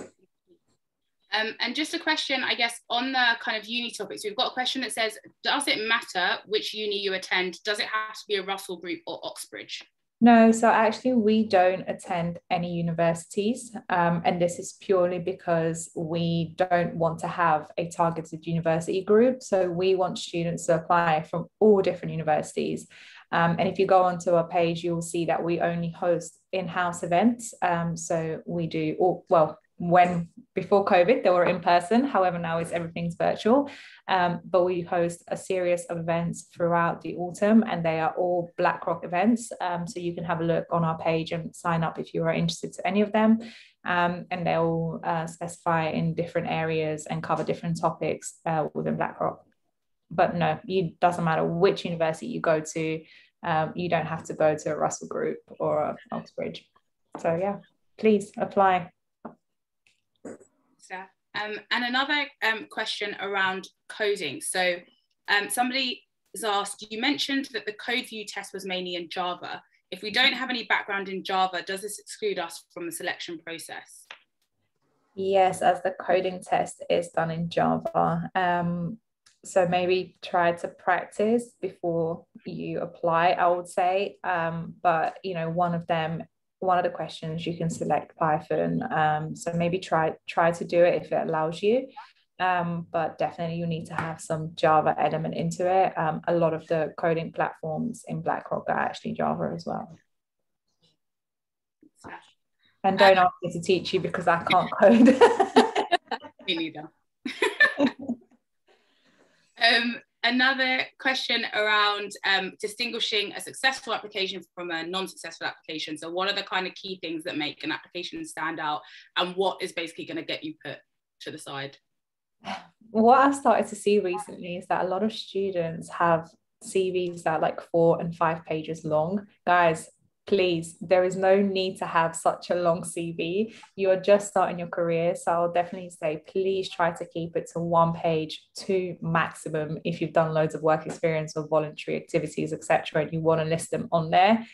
Um, and just a question, I guess, on the kind of uni topics, we've got a question that says, does it matter which uni you attend? Does it have to be a Russell Group or Oxbridge? No, so actually, we don't attend any universities. Um, and this is purely because we don't want to have a targeted university group. So we want students to apply from all different universities. Um, and if you go onto our page, you'll see that we only host in house events. Um, so we do, all, well, when before COVID, they were in person. However, now it's everything's virtual. Um, but we host a series of events throughout the autumn, and they are all BlackRock events. Um, so you can have a look on our page and sign up if you are interested to any of them. Um, and they'll uh, specify in different areas and cover different topics uh, within BlackRock. But no, it doesn't matter which university you go to. Um, you don't have to go to a Russell Group or a Oxbridge. So yeah, please apply. Um, and another um, question around coding. So um, somebody has asked, you mentioned that the code view test was mainly in Java. If we don't have any background in Java, does this exclude us from the selection process? Yes, as the coding test is done in Java. Um, so maybe try to practice before you apply, I would say. Um, but, you know, one of them one of the questions you can select Python. Um, so maybe try try to do it if it allows you. Um, but definitely you need to have some Java element into it. Um, a lot of the coding platforms in BlackRock are actually Java as well. And don't ask me to teach you because I can't code. me neither. um, another question around um, distinguishing a successful application from a non-successful application. So what are the kind of key things that make an application stand out and what is basically going to get you put to the side? What I've started to see recently is that a lot of students have CVs that are like four and five pages long. Guys, please, there is no need to have such a long CV. You're just starting your career. So I'll definitely say, please try to keep it to one page, two maximum if you've done loads of work experience or voluntary activities, etc., and you want to list them on there.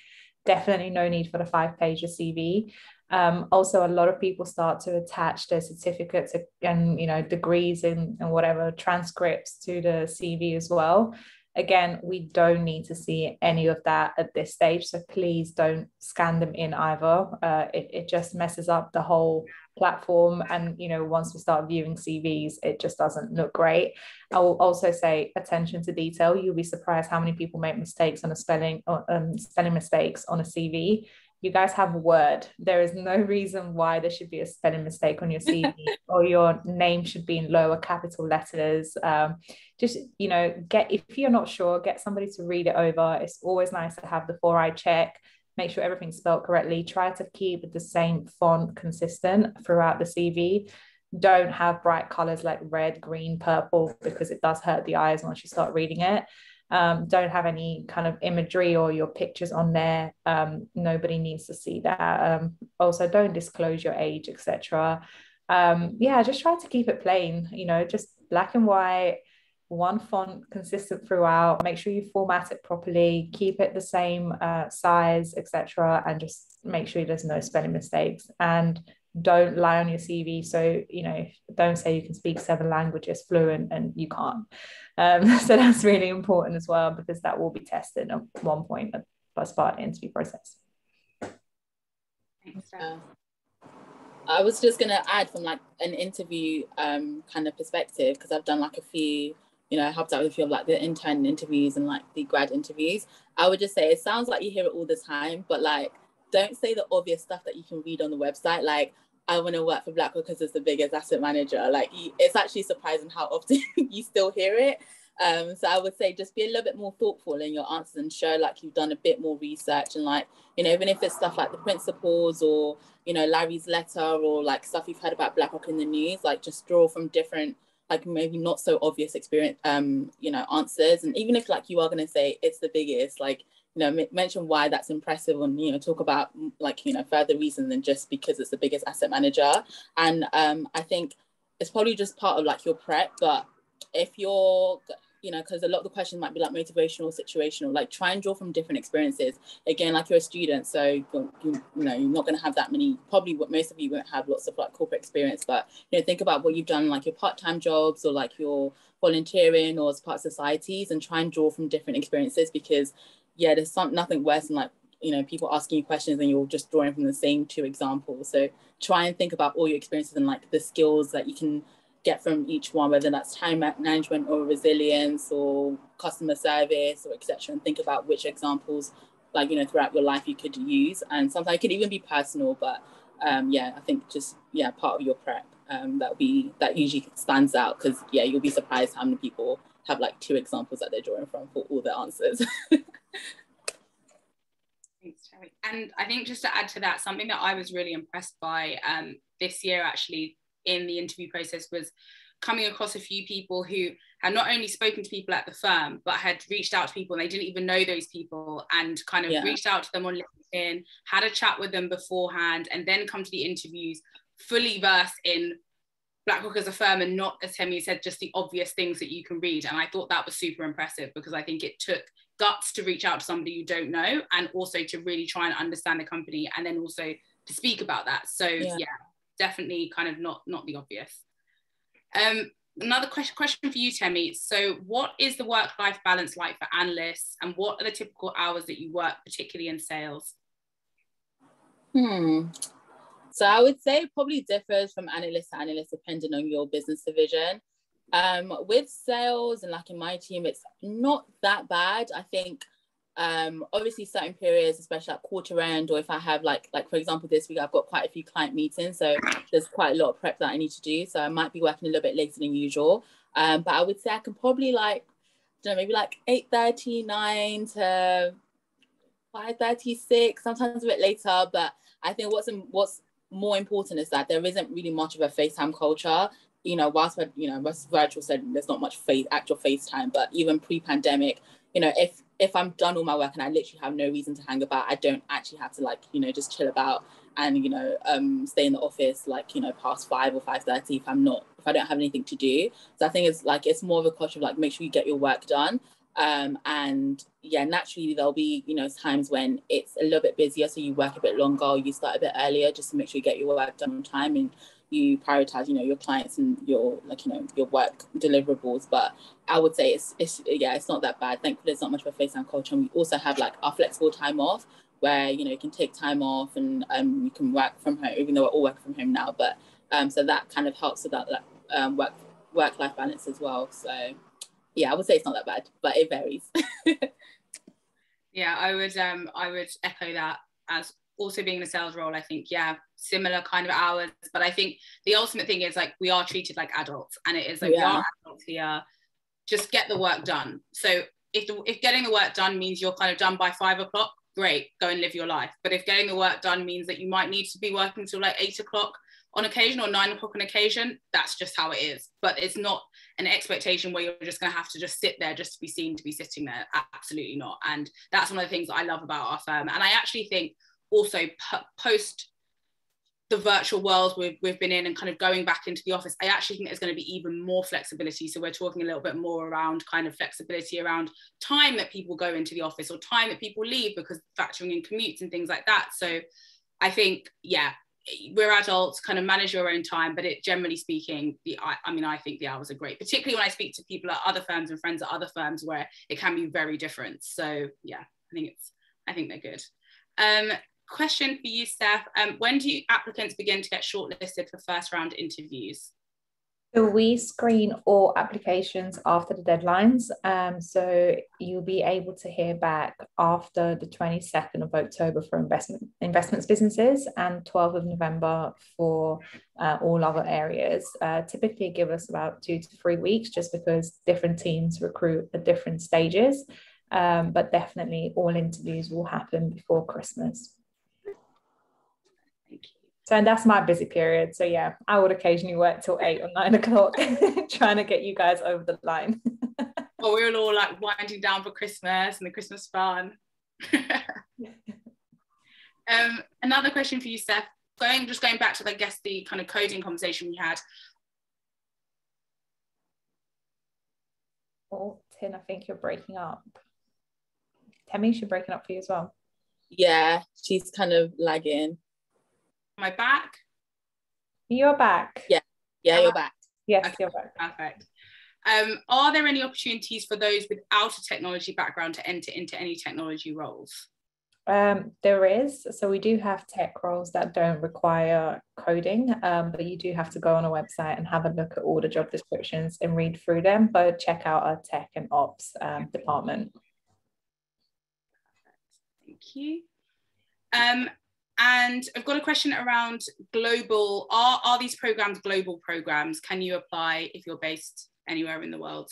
Definitely no need for the five page CV. Um, also, a lot of people start to attach their certificates and you know degrees and, and whatever transcripts to the CV as well. Again, we don't need to see any of that at this stage. So please don't scan them in either. Uh, it, it just messes up the whole platform. And, you know, once we start viewing CVs, it just doesn't look great. I will also say attention to detail. You'll be surprised how many people make mistakes on a spelling, um, spelling mistakes on a CV you guys have a Word. There is no reason why there should be a spelling mistake on your CV or your name should be in lower capital letters. Um, just, you know, get, if you're not sure, get somebody to read it over. It's always nice to have the four eye check, make sure everything's spelled correctly. Try to keep the same font consistent throughout the CV. Don't have bright colors like red, green, purple, because it does hurt the eyes once you start reading it um, don't have any kind of imagery or your pictures on there um, nobody needs to see that. Um, also don't disclose your age etc um, yeah just try to keep it plain you know just black and white one font consistent throughout. Make sure you format it properly keep it the same uh, size etc and just make sure there's no spelling mistakes. And don't lie on your CV. So, you know, don't say you can speak seven languages fluent and you can't. Um, so that's really important as well because that will be tested at one point as part of the interview process. Thanks, I was just gonna add from like an interview um, kind of perspective because I've done like a few, you know, helped out with a few of like the intern interviews and like the grad interviews. I would just say it sounds like you hear it all the time, but like don't say the obvious stuff that you can read on the website. Like I want to work for BlackRock because it's the biggest asset manager. Like it's actually surprising how often you still hear it. Um, so I would say just be a little bit more thoughtful in your answers and show like you've done a bit more research and like, you know, even if it's stuff like the principles or, you know, Larry's letter or like stuff you've heard about BlackRock in the news, like just draw from different, like maybe not so obvious experience, um, you know, answers. And even if like you are going to say it's the biggest, like, you know, m- mention why that's impressive and, you know, talk about like, you know, further reason than just because it's the biggest asset manager. And um, I think it's probably just part of like your prep, but if you're you know, because a lot of the questions might be like motivational, situational, like try and draw from different experiences. Again, like you're a student, so you, you know, you're not going to have that many, probably what most of you won't have lots of like corporate experience, but, you know, think about what you've done, like your part-time jobs or like your volunteering or as part of societies and try and draw from different experiences because yeah, there's some, nothing worse than like, you know, people asking you questions and you're just drawing from the same two examples. So try and think about all your experiences and like the skills that you can get from each one, whether that's time management or resilience or customer service or etc. And think about which examples, like you know, throughout your life you could use. And sometimes it could even be personal, but um, yeah, I think just yeah, part of your prep um, that be that usually stands out because yeah, you'll be surprised how many people have like two examples that they're drawing from for all their answers. Thanks, Terry. And I think just to add to that, something that I was really impressed by um, this year actually in the interview process was coming across a few people who had not only spoken to people at the firm, but had reached out to people and they didn't even know those people and kind of yeah. reached out to them on LinkedIn, had a chat with them beforehand, and then come to the interviews fully versed in BlackRock as a firm and not, as Temi said, just the obvious things that you can read. And I thought that was super impressive because I think it took guts to reach out to somebody you don't know and also to really try and understand the company and then also to speak about that. So yeah, yeah definitely kind of not not the obvious. Um, another question question for you, Temi. So, what is the work life balance like for analysts, and what are the typical hours that you work, particularly in sales? Hmm. So I would say it probably differs from analyst to analyst depending on your business division. Um, with sales and like in my team, it's not that bad. I think um, obviously certain periods, especially like quarter end, or if I have like like for example this week I've got quite a few client meetings, so there's quite a lot of prep that I need to do. So I might be working a little bit later than usual. Um, but I would say I can probably like, I don't know, maybe like 8 9 to 5 36, sometimes a bit later. But I think what's what's more important is that there isn't really much of a FaceTime culture. You know, whilst you know, virtual said there's not much face actual FaceTime, but even pre-pandemic, you know, if if I'm done all my work and I literally have no reason to hang about, I don't actually have to like, you know, just chill about and, you know, um, stay in the office like, you know, past five or 5.30 if I'm not, if I don't have anything to do. So I think it's like, it's more of a culture of like, make sure you get your work done. Um, and yeah, naturally there'll be, you know, times when it's a little bit busier. So you work a bit longer you start a bit earlier just to make sure you get your work done on time and you prioritize you know your clients and your like you know your work deliverables. But i would say it's it's yeah it's not that bad. Thankfully there's not much of a FaceTime culture. And we also have like our flexible time off where you know you can take time off and um, you can work from home even though we're all working from home now. But um, so that kind of helps with that um, work work life balance as well. So yeah i would say it's not that bad but it varies yeah i would um i would echo that as also being in a sales role, I think, yeah, similar kind of hours. But I think the ultimate thing is like we are treated like adults, and it is like yeah. we are adults here. Just get the work done. So if the, if getting the work done means you're kind of done by five o'clock, great, go and live your life. But if getting the work done means that you might need to be working till like eight o'clock on occasion or nine o'clock on occasion, that's just how it is. But it's not an expectation where you're just going to have to just sit there just to be seen to be sitting there. Absolutely not. And that's one of the things that I love about our firm. And I actually think also post the virtual world we've, we've been in and kind of going back into the office, I actually think there's going to be even more flexibility. So we're talking a little bit more around kind of flexibility around time that people go into the office or time that people leave because factoring in commutes and things like that. So I think, yeah, we're adults, kind of manage your own time, but it generally speaking, the I, I mean, I think the hours are great, particularly when I speak to people at other firms and friends at other firms where it can be very different. So yeah, I think it's, I think they're good. Um, question for you, Steph. Um, when do you, applicants begin to get shortlisted for first round interviews? So we screen all applications after the deadlines. Um, so you'll be able to hear back after the 22nd of October for investment investments businesses and 12th of November for uh, all other areas. Uh, typically give us about two to three weeks just because different teams recruit at different stages. Um, but definitely all interviews will happen before Christmas. So and that's my busy period. So yeah, I would occasionally work till eight or nine o'clock trying to get you guys over the line. well, we are all like winding down for Christmas and the Christmas fun. um, another question for you, Steph. Going just going back to I guess the kind of coding conversation we had. Oh, Tin, I think you're breaking up. Temi, she's breaking up for you as well. Yeah, she's kind of lagging. I back? You're back. Yeah, yeah, you're back. Yes, okay. you're back. Perfect. Um, are there any opportunities for those without a technology background to enter into any technology roles? Um, there is. So we do have tech roles that don't require coding, um, but you do have to go on a website and have a look at all the job descriptions and read through them. But check out our tech and ops um, department. Thank you. Um, and I've got a question around global. Are, are these programs global programs? Can you apply if you're based anywhere in the world?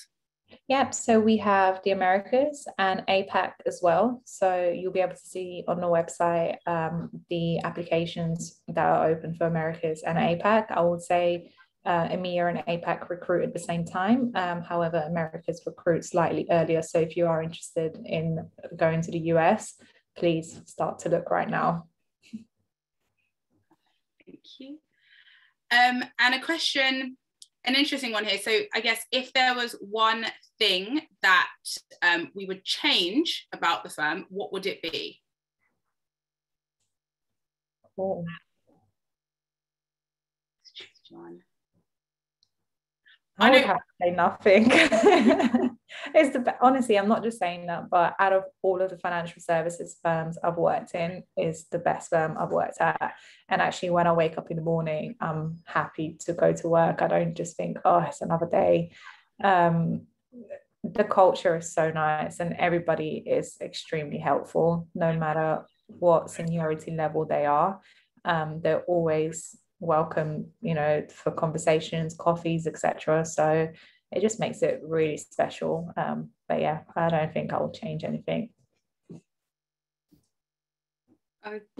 Yep, so we have the Americas and APAC as well. So you'll be able to see on the website um, the applications that are open for Americas and APAC. I would say uh, EMEA and APAC recruit at the same time. Um, however, Americas recruit slightly earlier. So if you are interested in going to the US, please start to look right now. Thank you. Um, and a question, an interesting one here. So I guess if there was one thing that um, we would change about the firm, what would it be? Oh. I, I would have to say nothing. it's the honestly i'm not just saying that but out of all of the financial services firms i've worked in is the best firm i've worked at. And actually when i wake up in the morning i'm happy to go to work. I don't just think oh it's another day. Um, the culture is so nice and everybody is extremely helpful no matter what seniority level they are. Um, they're always welcome you know for conversations coffees etc so it just makes it really special. Um, but yeah, I don't think I will change anything.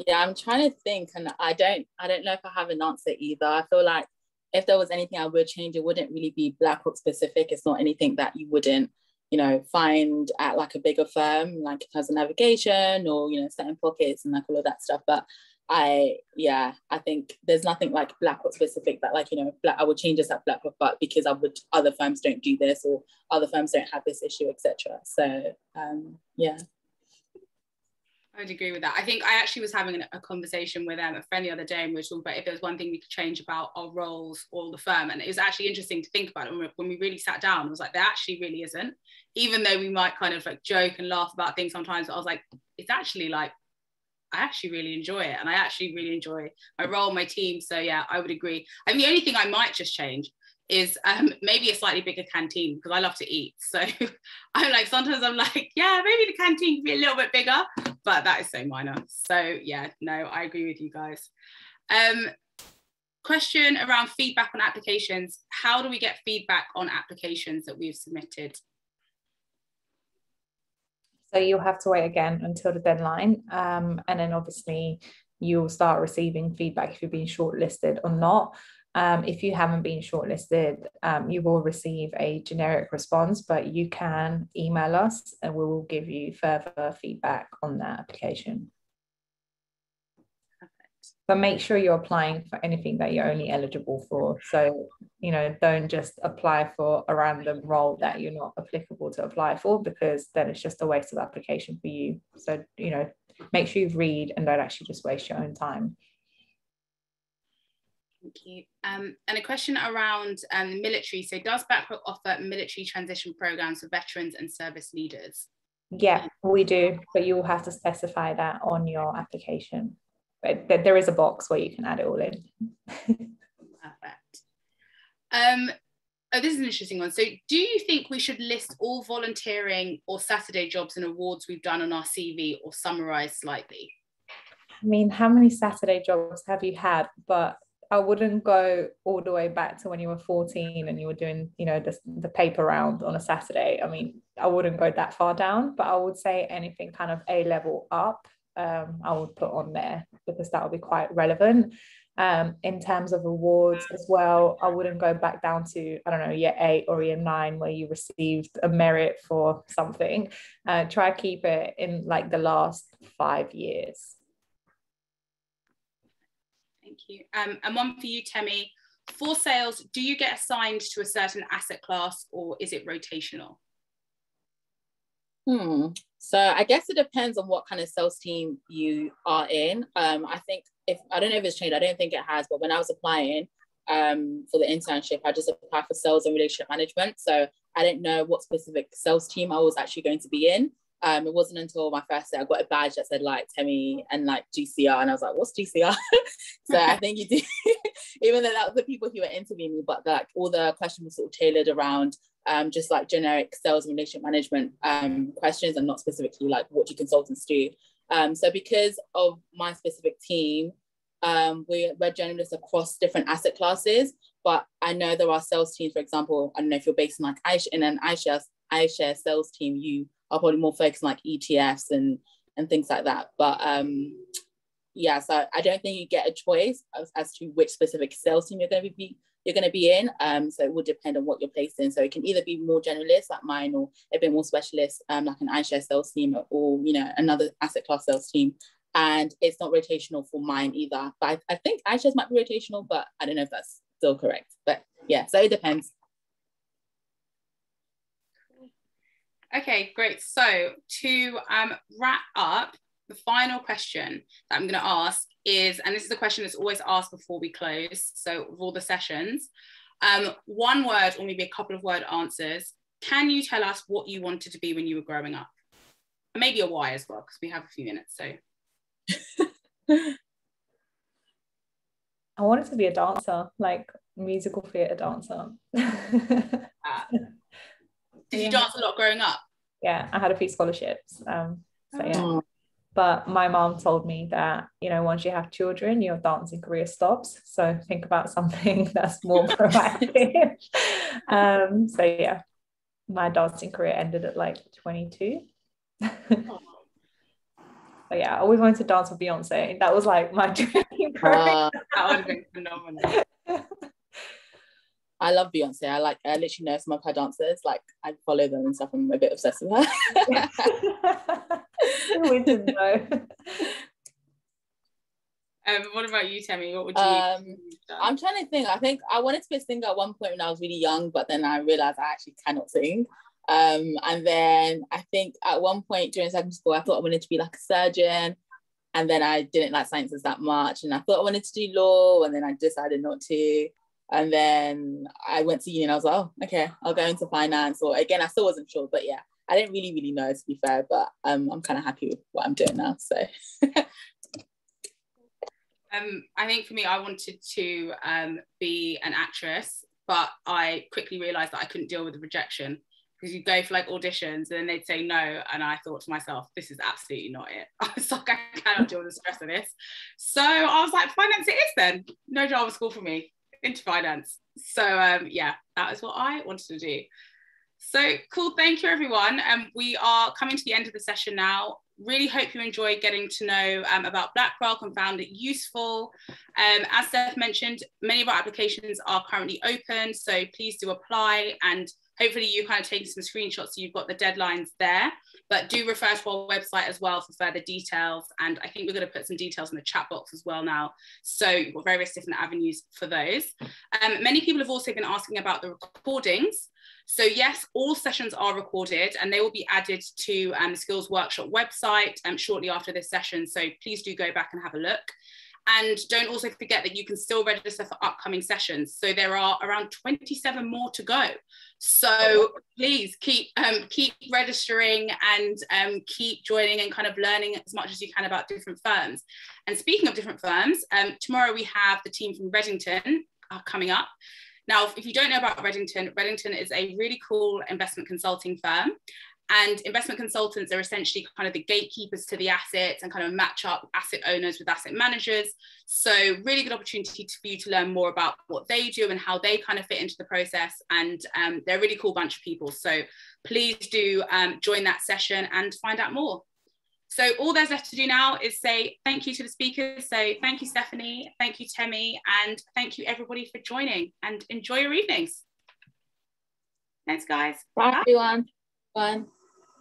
Yeah, I'm trying to think, and I don't, I don't know if I have an answer either. I feel like if there was anything I would change, it wouldn't really be BlackRock specific. It's not anything that you wouldn't, you know, find at like a bigger firm, like it has a navigation or you know, certain pockets and like all of that stuff. But I yeah, I think there's nothing like BlackRock specific that like you know Black I would change this at BlackRock, but because I would other firms don't do this or other firms don't have this issue, etc. So um, yeah. I would agree with that. I think I actually was having a conversation with um, a friend the other day, and we were talking about if there was one thing we could change about our roles or the firm. And it was actually interesting to think about it when we, really sat down. I was like, there actually really isn't. Even though we might kind of like joke and laugh about things sometimes, I was like, it's actually like I actually really enjoy it. And I actually really enjoy my role, my team. So yeah, I would agree. I mean, the only thing I might just change is um, maybe a slightly bigger canteen because I love to eat. So I'm like, sometimes I'm like, yeah, maybe the canteen can be a little bit bigger, but that is so minor. So yeah, no, I agree with you guys. Um, question around feedback on applications. How do we get feedback on applications that we've submitted? So you'll have to wait again until the deadline. Um, and then obviously you'll start receiving feedback if you've been shortlisted or not. Um, if you haven't been shortlisted, um, you will receive a generic response, but you can email us and we will give you further feedback on that application but make sure you're applying for anything that you're only eligible for. So, you know, don't just apply for a random role that you're not applicable to apply for because then it's just a waste of application for you. So, you know, make sure you read and don't actually just waste your own time. Thank you. Um, and a question around um, military. So, does BlackRock offer military transition programs for veterans and service leaders? Yeah, we do, but you will have to specify that on your application. There is a box where you can add it all in. Perfect. Um, oh, this is an interesting one. So, do you think we should list all volunteering or Saturday jobs and awards we've done on our CV or summarize slightly? I mean, how many Saturday jobs have you had? But I wouldn't go all the way back to when you were 14 and you were doing, you know, the, the paper round on a Saturday. I mean, I wouldn't go that far down, but I would say anything kind of A level up, um, I would put on there because that would be quite relevant. Um, in terms of awards as well, I wouldn't go back down to, I don't know, year eight or year nine where you received a merit for something. Uh, try to keep it in like the last five years. Thank you. Um, and one for you, Temi. For sales, do you get assigned to a certain asset class or is it rotational? Hmm. So I guess it depends on what kind of sales team you are in. Um, I think if I don't know if it's changed, I don't think it has, but when I was applying um, for the internship, I just applied for sales and relationship management. So I didn't know what specific sales team I was actually going to be in. Um, it wasn't until my first day I got a badge that said like Temi and like GCR, and I was like, "What's GCR?" so I think you do, even though that was the people who were interviewing me, but like all the questions were sort of tailored around um, just like generic sales and relationship management um, questions, and not specifically like what do consultants do. Um, so because of my specific team, um, we, we're generalists across different asset classes. But I know there are sales teams, for example, I don't know if you're based in like in an iShares, iShares sales team, you are probably more focused on like ETFs and and things like that. But um, yeah, so I don't think you get a choice as, as to which specific sales team you're going to be you're going to be in. Um, so it will depend on what you're placed in. So it can either be more generalist like mine, or a bit more specialist, um, like an iShare sales team, or you know another asset class sales team. And it's not rotational for mine either. But I, I think iShares might be rotational, but I don't know if that's still correct. But yeah, so it depends. Okay, great. So to um, wrap up, the final question that I'm going to ask is, and this is a question that's always asked before we close, so of all the sessions, um, one word or maybe a couple of word answers. Can you tell us what you wanted to be when you were growing up? And maybe a why as well, because we have a few minutes. So. I wanted to be a dancer, like musical theatre dancer. uh, did you dance a lot growing up? Yeah, I had a few scholarships. Um, so yeah. Oh. But my mom told me that, you know, once you have children, your dancing career stops. So think about something that's more proactive. um, so yeah, my dancing career ended at like 22. but yeah, I always wanted to dance with Beyonce. That was like my dream. Uh, that would have been phenomenal. I love Beyonce. I like I literally know some of her dancers. Like I follow them and stuff. I'm a bit obsessed with her. we didn't know. Um, what about you, Temi? What would you? Um, I'm trying to think. I think I wanted to be a singer at one point when I was really young, but then I realized I actually cannot sing. Um, and then I think at one point during secondary school, I thought I wanted to be like a surgeon. And then I didn't like sciences that much. And I thought I wanted to do law, and then I decided not to. And then I went to uni and I was like, oh, okay, I'll go into finance. Or again, I still wasn't sure, but yeah, I didn't really, really know to be fair, but um, I'm kind of happy with what I'm doing now. So. um, I think for me, I wanted to um, be an actress, but I quickly realized that I couldn't deal with the rejection because you go for like auditions and then they'd say no and i thought to myself this is absolutely not it i was like i cannot deal with the stress of this so i was like finance it is then no drama school for me into finance. So um, yeah, that is what I wanted to do. So cool. Thank you, everyone. Um, we are coming to the end of the session now. Really hope you enjoyed getting to know um, about BlackRock and found it useful. Um, as Steph mentioned, many of our applications are currently open, so please do apply and hopefully you kind of taking some screenshots so you've got the deadlines there. But do refer to our website as well for further details. And i think we're going to put some details in the chat box as well now. So you've got various different avenues for those. Um, many people have also been asking about the recordings. So yes, all sessions are recorded and they will be added to um, the Skills Workshop website um, shortly after this session. So please do go back and have a look. And don't also forget that you can still register for upcoming sessions. So there are around 27 more to go. So please keep um, keep registering and um, keep joining and kind of learning as much as you can about different firms. And speaking of different firms, um, tomorrow we have the team from Redington uh, coming up. Now, if you don't know about Redington, Redington is a really cool investment consulting firm. And investment consultants are essentially kind of the gatekeepers to the assets and kind of match up asset owners with asset managers. So, really good opportunity for you to learn more about what they do and how they kind of fit into the process. And um, they're a really cool bunch of people. So, please do um, join that session and find out more. So, all there's left to do now is say thank you to the speakers. So, thank you, Stephanie. Thank you, Temi. And thank you, everybody, for joining and enjoy your evenings. Thanks, guys. Bye, Bye. everyone. Bye.